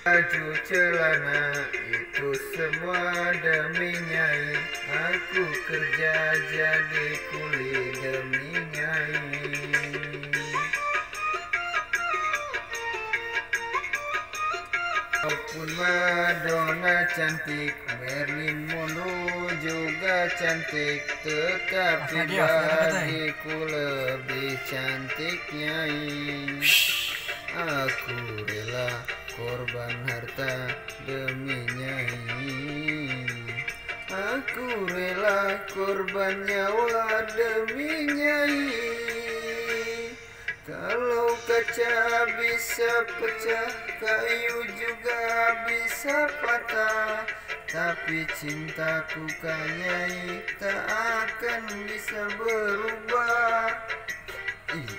Baju celana itu semua demi Nyai Aku kerja jadi kuli demi Nyai Walaupun Madonna cantik, Marilyn Monroe juga cantik, tetapi? Apa dia? bagiku lebih cantik Nyai. Aku rela korban harta demi Nyai. Aku rela korban nyawa demi Nyai. Kalau kaca bisa pecah, kayu juga bisa patah. Tapi cintaku kanyai tak akan bisa berubah. Ih,